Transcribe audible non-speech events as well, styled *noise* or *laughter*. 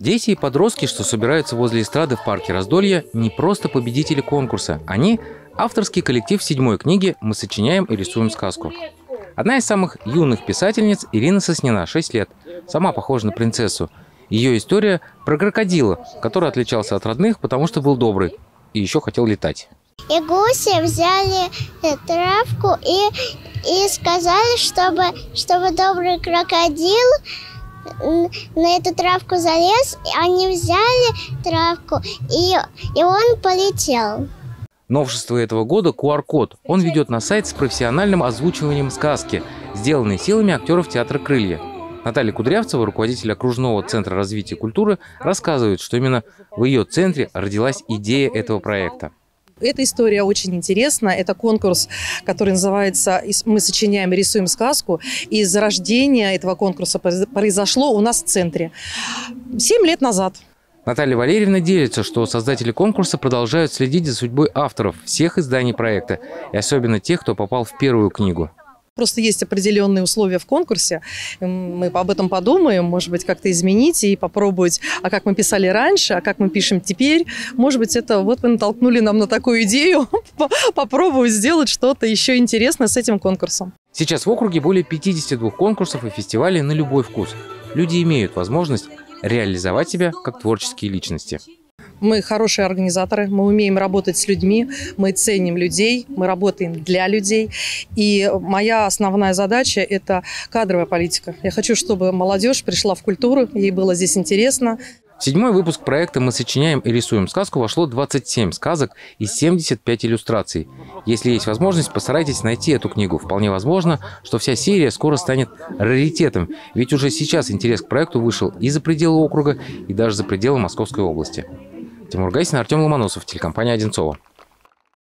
Дети и подростки, что собираются возле эстрады в парке Раздолья, не просто победители конкурса. Они – авторский коллектив седьмой книги «Мы сочиняем и рисуем сказку». Одна из самых юных писательниц – Ирина Соснина, 6 лет. Сама похожа на принцессу. Ее история про крокодила, который отличался от родных, потому что был добрый и еще хотел летать. И гуси взяли э, травку и, и сказали, чтобы, чтобы добрый крокодил на эту травку залез, они взяли травку, и, и он полетел. Новшество этого года – QR-код. Он ведет на сайт с профессиональным озвучиванием сказки, сделанной силами актеров театра «Крылья». Наталья Кудрявцева, руководитель окружного центра развития культуры, рассказывает, что именно в ее центре родилась идея этого проекта. Эта история очень интересна. Это конкурс, который называется «Мы сочиняем и рисуем сказку». И зарождение этого конкурса произошло у нас в центре семь лет назад. Наталья Валерьевна делится, что создатели конкурса продолжают следить за судьбой авторов всех изданий проекта, и особенно тех, кто попал в первую книгу. Просто есть определенные условия в конкурсе. Мы об этом подумаем, может быть, как-то изменить и попробовать, а как мы писали раньше, а как мы пишем теперь. Может быть, это вот вы натолкнули нам на такую идею *laughs* попробовать сделать что-то еще интересное с этим конкурсом. Сейчас в округе более 52 конкурсов и фестивалей на любой вкус. Люди имеют возможность реализовать себя как творческие личности. Мы хорошие организаторы, мы умеем работать с людьми, мы ценим людей, мы работаем для людей. И моя основная задача – это кадровая политика. Я хочу, чтобы молодежь пришла в культуру, ей было здесь интересно. Седьмой выпуск проекта «Мы сочиняем и рисуем сказку» вошло 27 сказок и 75 иллюстраций. Если есть возможность, постарайтесь найти эту книгу. Вполне возможно, что вся серия скоро станет раритетом, ведь уже сейчас интерес к проекту вышел и за пределы округа, и даже за пределы Московской области. Тимур Гайсин, Артем Ломоносов, телекомпания «Одинцова».